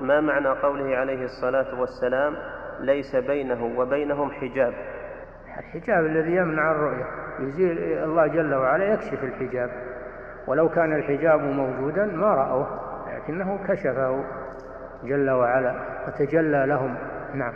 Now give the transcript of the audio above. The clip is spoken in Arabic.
ما معنى قوله عليه الصلاة والسلام ليس بينه وبينهم حجاب؟ الحجاب الذي يمنع الرؤية. يزيل الله جل وعلا يكشف الحجاب. ولو كان الحجاب موجودا ما رأوه لكنه كشفه جل وعلا وتجلى لهم. نعم.